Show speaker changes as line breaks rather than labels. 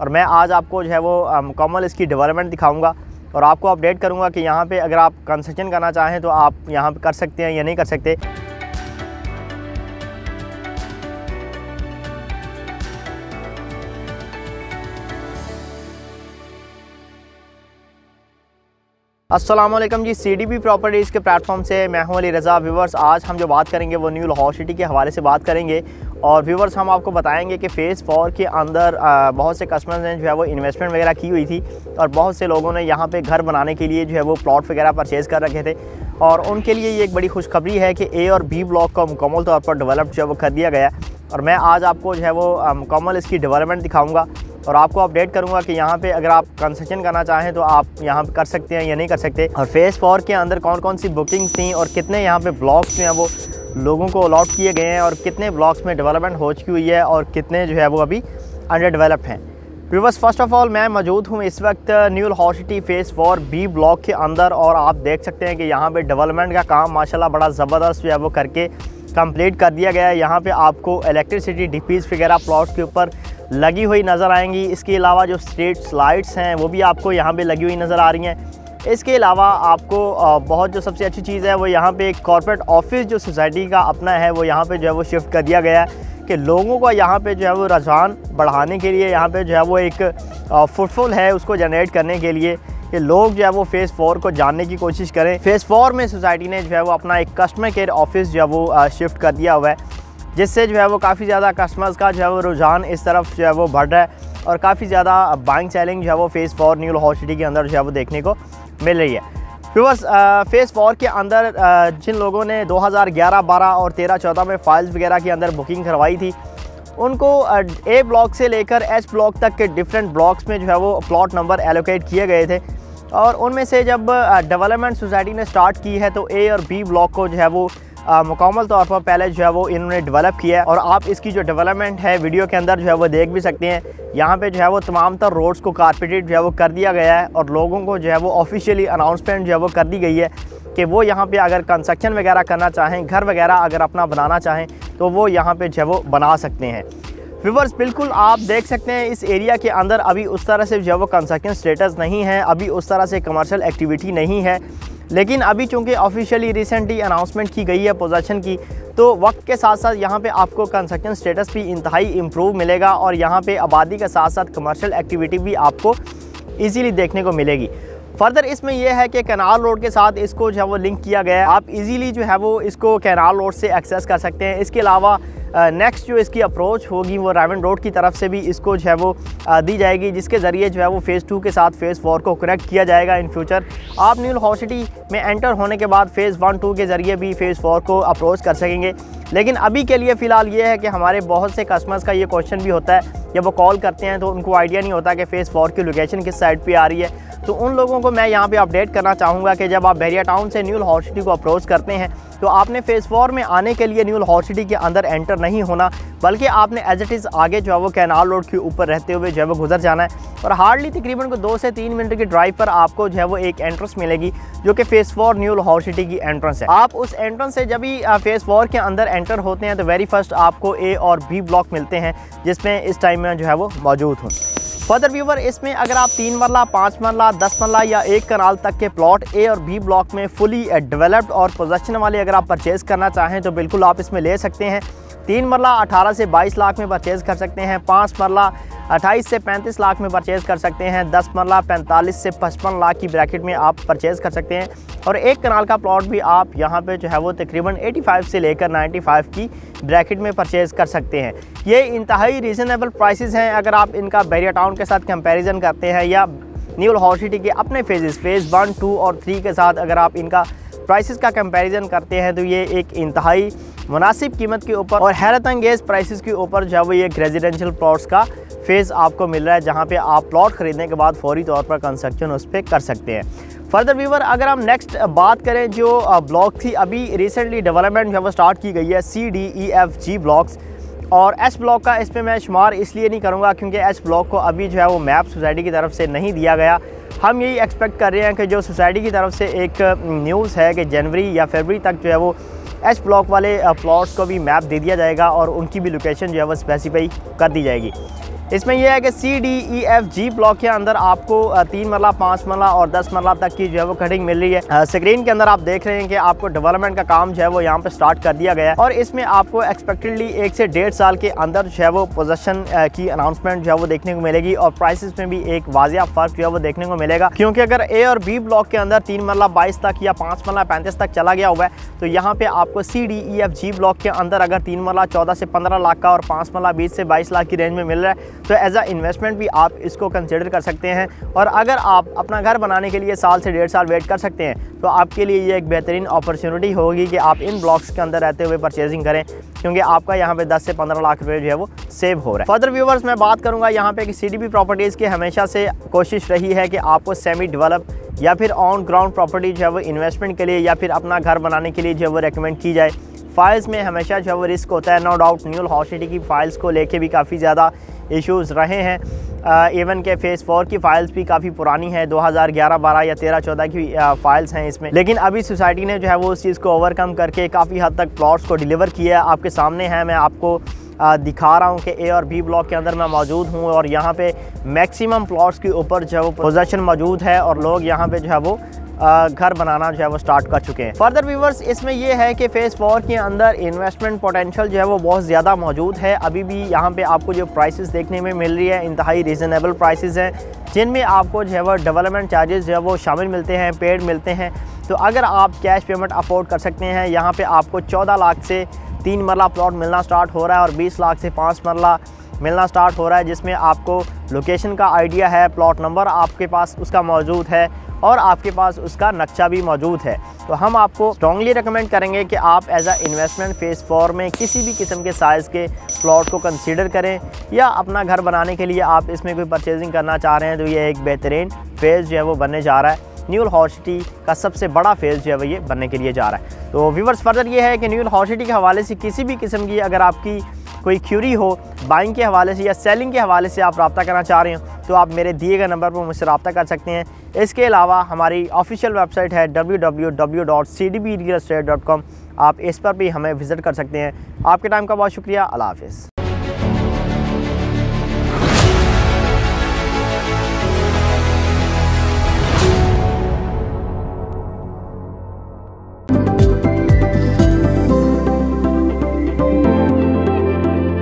और मैं आज आपको जो है वो मुकम्मल इसकी डेवलपमेंट दिखाऊँगा और आपको अपडेट करूँगा कि यहाँ पे अगर आप कंस्ट्रक्शन करना चाहें तो आप यहाँ पे कर सकते हैं या नहीं कर सकते। वालेकुम G C D B properties के प्लेटफॉर्म से मैं हूँ अली रज़ा। व्यूवर्स आज हम जो बात करेंगे वो न्यू लाहौर सिटी के हवाले से बात करेंगे। और व्यूवर्स हम आपको बताएँगे कि फ़ेज़ फोर के अंदर बहुत से कस्टमर्स ने जो है वो इन्वेस्टमेंट वगैरह की हुई थी और बहुत से लोगों ने यहाँ पे घर बनाने के लिए जो है वो प्लॉट वगैरह परचेज़ कर रखे थे। और उनके लिए ये एक बड़ी खुशखबरी है कि ए और बी ब्लॉक का मुकम्मल तौर पर डेवलप जो है वो कर दिया गया और मैं आज आपको जो है वो मुकम्मल इसकी डेवलपमेंट दिखाऊँगा और आपको अपडेट करूँगा कि यहाँ पे अगर आप कंस्ट्रक्शन करना चाहें तो आप यहाँ पे कर सकते हैं या नहीं कर सकते। और फ़ेज़ फोर के अंदर कौन कौन सी बुकिंग्स थी और कितने यहाँ पे ब्लॉक्स जो हैं वो लोगों को अलॉट किए गए हैं और कितने ब्लॉक्स में डेवलपमेंट हो चुकी हुई है और कितने जो है वो अभी अंडर डेवलप हैं। व्यूवर्स फ़र्स्ट ऑफ़ ऑल मैं मौजूद हूँ इस वक्त न्यू हॉसिटी फेस फोर बी ब्लॉक के अंदर और आप देख सकते हैं कि यहाँ पे डेवलपमेंट का काम माशाल्लाह बड़ा ज़बरदस्त जो है वो करके कंप्लीट कर दिया गया है। यहाँ पे आपको इलेक्ट्रिसिटी डिपीज़ वगैरह प्लॉट के ऊपर लगी हुई नज़र आएँगी। इसके अलावा जो स्ट्रीट लाइट्स हैं, वो भी आपको यहाँ पर लगी हुई नज़र आ रही हैं। इसके अलावा आपको बहुत जो सबसे अच्छी चीज़ है वो यहाँ पे एक कॉरपोरेट ऑफ़िस जो सोसाइटी का अपना है वो यहाँ पे जो है वो शिफ्ट कर दिया गया है कि लोगों का यहाँ पे जो है वो रुझान बढ़ाने के लिए यहाँ पे जो है वो एक फुटफॉल है उसको जनरेट करने के लिए कि लोग जो है वो फ़ेज़ फोर को जानने की कोशिश करें फ़ेज़ फोर में सोसाइटी ने जो है वो अपना एक कस्टमर केयर ऑफ़िस जो है वो शिफ्ट कर दिया हुआ है जिससे जो है वो काफ़ी ज़्यादा कस्टमर्स का जो है वो रुझान इस तरफ़ जो है वो बढ़ रहा है और काफ़ी ज़्यादा बाइंग चैलेंज जो है वो phase four New Lahore City के अंदर जो है वो देखने को मिल रही है। बस फेस फोर के अंदर जिन लोगों ने 2011, 12 और 13, 14 में फाइल्स वगैरह के अंदर बुकिंग करवाई थी उनको ए ब्लॉक से लेकर एच ब्लॉक तक के डिफरेंट ब्लॉक्स में जो है वो प्लॉट नंबर एलोकेट किए गए थे। और उनमें से जब डेवलपमेंट सोसाइटी ने स्टार्ट की है तो ए और बी ब्लॉक को जो है वो मुकम्मल तौर पर पहले जो है वो इन्होंने डेवलप किया है और आप इसकी जो डेवलपमेंट है वीडियो के अंदर जो है वो देख भी सकते हैं। यहाँ पे जो है वो तमाम तर रोड्स को कारपेटेड जो है वो कर दिया गया है और लोगों को जो है वो ऑफिशियली अनाउंसमेंट जो है वो कर दी गई है कि वो यहाँ पे अगर कंस्ट्रक्शन वगैरह करना चाहें, घर वगैरह अगर अपना बनाना चाहें तो वो यहाँ पे जो है वो बना सकते हैं। व्यूवर्स बिल्कुल आप देख सकते हैं इस एरिया के अंदर अभी उस तरह से जो है वो कंस्ट्रक्शन स्टेटस नहीं है, अभी उस तरह से कमर्शियल एक्टिविटी नहीं है। लेकिन अभी चूँकि ऑफिशियली रिसेंटली अनाउंसमेंट की गई है पोजेशन की तो वक्त के साथ साथ यहाँ पे आपको कंस्ट्रक्शन स्टेटस भी इंतहाई इम्प्रूव मिलेगा और यहाँ पे आबादी के साथ साथ कमर्शियल एक्टिविटी भी आपको ईजीली देखने को मिलेगी। फर्दर इसमें यह है कि कैनाल रोड के साथ इसको जो है वो लिंक किया गया है। आप इजीली जो है वो इसको कैनाल रोड से एक्सेस कर सकते हैं। इसके अलावा नेक्स्ट जो इसकी अप्रोच होगी, वो रावन रोड की तरफ़ से भी इसको जो है वो दी जाएगी, जिसके ज़रिए जो है वो फ़ेज़ टू के साथ फ़ेज़ फोर को कनेक्ट किया जाएगा इन फ्यूचर आप न्यू लाहौर में एंटर होने के बाद फ़ेज़ वन टू के ज़रिए भी फ़ेज़ फोर को अप्रोच कर सकेंगे। लेकिन अभी के लिए फ़िलहाल ये है कि हमारे बहुत से कस्टमर्स का ये क्वेश्चन भी होता है। जब वो कॉल करते हैं तो उनको आइडिया नहीं होता कि फ़ेज़ फोर की लोकेशन किस साइड पर आ रही है। तो उन लोगों को मैं यहाँ पे अपडेट करना चाहूँगा कि जब आप बैरिया टाउन से न्यू लाहौर को अप्रोच करते हैं तो आपने फ़ेज़ फोर में आने के लिए न्यू लाहौर सिटी के अंदर एंटर नहीं होना, बल्कि आपने एज इट इज़ आगे जो है वो कैनाल रोड के ऊपर रहते हुए जो है वो गुजर जाना है। और हार्डली तकरीबन को दो से तीन मिनट की ड्राइव पर आपको जो है वो एक एंट्रेंस मिलेगी, जो कि phase four New Lahore City की एंट्रेंस है। आप उस एंट्रेंस से जब भी फ़ेज़ फोर के अंदर एंटर होते हैं तो वेरी फ़र्स्ट आपको ए और बी ब्लॉक मिलते हैं, जिसमें इस टाइम में जो है वो मौजूद हूँ। फर्दर व्यूवर इसमें अगर आप तीन मरला, पाँच मरला, दस मरला या एक कनाल तक के प्लॉट ए और बी ब्लॉक में फुली डेवलप्ड और पोजेशन वाले अगर आप परचेज़ करना चाहें तो बिल्कुल आप इसमें ले सकते हैं। तीन मरला 18 से 22 लाख में परचेज़ कर सकते हैं। पाँच मरला 28 से 35 लाख में परचेज़ कर सकते हैं 10 मरला 45 से पचपन लाख की ब्रैकेट में आप परचेज़ कर सकते हैं। और एक कनाल का प्लॉट भी आप यहाँ पे जो है वो तकरीबन 85 से लेकर 95 की ब्रैकेट में परचेज़ कर सकते हैं। ये इंतहाई रीज़नेबल प्राइसेस हैं। अगर आप इनका बैरिया टाउन के साथ कंपेरिजन करते हैं या न्यू लाहौर सिटी के अपने फेजेस फ़ेज़ वन टू और थ्री के साथ अगर आप इनका प्राइसेस का कंपैरिजन करते हैं तो ये एक इंतहाई मुनासिब कीमत के ऊपर और हैरत अंगेज़ प्राइसेस के ऊपर जो है वो ये रेजिडेंशियल प्लॉट्स का फ़ेज़ आपको मिल रहा है, जहाँ पे आप प्लॉट ख़रीदने के बाद फौरी तौर पर कंस्ट्रक्शन उस पर कर सकते हैं। फर्दर व्यूवर अगर हम नेक्स्ट बात करें जो ब्लॉक थी, अभी रिसेंटली डेवलपमेंट जो है वो स्टार्ट की गई है C D E F G blocks और एस ब्लॉक का इस पर मैं शुमार इसलिए नहीं करूँगा क्योंकि एस ब्लॉक को अभी जो है वो मैप सोसाइटी की तरफ़ से नहीं दिया गया। हम यही एक्सपेक्ट कर रहे हैं कि जो सोसाइटी की तरफ़ से एक न्यूज़ है कि जनवरी या फरवरी तक जो है वो एच ब्लॉक वाले प्लॉट्स को भी मैप दे दिया जाएगा और उनकी भी लोकेशन जो है वो स्पेसिफाई कर दी जाएगी। इसमें यह है कि C D E F G block के अंदर आपको तीन मरला, पाँच मरला और दस मरला तक की जो है वो कटिंग मिल रही है। स्क्रीन के अंदर आप देख रहे हैं कि आपको डेवलपमेंट का काम जो है वो यहाँ पे स्टार्ट कर दिया गया है और इसमें आपको एक्सपेक्टेडली एक से डेढ़ साल के अंदर जो है वो पोजेशन की अनाउंसमेंट जो है वो देखने को मिलेगी और प्राइसेस में भी एक वाजिया फ़र्क जो है वो देखने को मिलेगा। क्योंकि अगर ए और बी ब्लॉक के अंदर तीन मरला, बाईस तक या पाँच मरला, पैंतीस तक चला गया हुआ है तो यहाँ पे आपको C D E F G block के अंदर अगर तीन मरला, चौदह से पंद्रह लाख का और पाँच मरला, बीस से बाईस लाख की रेंज में मिल रहा है तो एज अ इन्वेस्टमेंट भी आप इसको कंसिडर कर सकते हैं। और अगर आप अपना घर बनाने के लिए साल से डेढ़ साल वेट कर सकते हैं तो आपके लिए ये एक बेहतरीन अपॉर्चुनिटी होगी कि आप इन ब्लॉक्स के अंदर रहते हुए परचेजिंग करें, क्योंकि आपका यहाँ पे 10 से 15 लाख रुपए जो है वो सेव हो रहा है। फर्दर व्यूवर्स मैं बात करूँगा यहाँ पे कि सी प्रॉपर्टीज़ की हमेशा से कोशिश रही है कि आपको सेमी डेवलप या फिर ऑन ग्राउंड प्रॉपर्टी जो है वो इन्वेस्टमेंट के लिए या फिर अपना घर बनाने के लिए जो है वो रिकमेंड की जाए। फाइल्स में हमेशा जो है वो रिस्क होता है, नो डाउट, न्यूल हॉस्टिटी की फ़ाइल्स को लेके भी काफ़ी ज़्यादा इश्यूज़ रहे हैं। इवन के फ़ेज़ फोर की फ़ाइल्स भी काफ़ी पुरानी है 2011 12 या 13 14 की फ़ाइल्स हैं इसमें। लेकिन अभी सोसाइटी ने जो है वो उस चीज़ को ओवरकम करके काफ़ी हद तक प्लॉट्स को डिलीवर किया है। आपके सामने है, मैं आपको दिखा रहा हूँ कि ए और बी ब्लॉक के अंदर मैं मौजूद हूँ और यहाँ पे मैक्सिमम प्लॉट्स के ऊपर जो है वो पोजेशन मौजूद है और लोग यहाँ पे जो है वो घर बनाना जो है वो स्टार्ट कर चुके हैं। फर्दर व्यूवर्स इसमें यह है कि फ़ेज़ फोर के अंदर इन्वेस्टमेंट पोटेंशियल जो है वो बहुत ज़्यादा मौजूद है। अभी भी यहाँ पे आपको जो प्राइसेस देखने में मिल रही है, इंतहाई रीज़नेबल प्राइसेस हैं, जिनमें आपको जो है वो डेवलपमेंट चार्जेस जो है वो शामिल मिलते हैं पेड मिलते हैं। तो अगर आप कैश पेमेंट अफोर्ड कर सकते हैं, यहाँ पर आपको चौदह लाख से तीन मरला प्लॉट मिलना स्टार्ट हो रहा है और बीस लाख से पाँच मरला मिलना स्टार्ट हो रहा है, जिसमें आपको लोकेशन का आइडिया है प्लॉट नंबर आपके पास उसका मौजूद है। और आपके पास उसका नक्शा भी मौजूद है। तो हम आपको स्ट्रॉन्गली रिकमेंड करेंगे कि आप as a investment phase four में किसी भी किस्म के साइज़ के प्लॉट को कंसीडर करें या अपना घर बनाने के लिए आप इसमें कोई परचेजिंग करना चाह रहे हैं तो ये एक बेहतरीन फ़ेज़ जो है वो बनने जा रहा है। न्यूल हॉर्सिटी का सबसे बड़ा फ़ेज़ जो है वो ये बनने के लिए जा रहा है। तो व्यूवर्स फर्दर ये है कि न्यूल हॉर्सिटी के हवाले से किसी भी किस्म की अगर आपकी कोई क्यूरी हो बाइंग के हवाले से या सेलिंग के हवाले से आप रबा करना चाह रहे हो तो आप मेरे दिए गए नंबर पर मुझसे रब्ता कर सकते हैं। इसके अलावा हमारी ऑफिशियल वेबसाइट है डब्ल्यू आप इस पर भी हमें विज़िट कर सकते हैं। आपके टाइम का बहुत शुक्रिया। अला हाफ़िज़।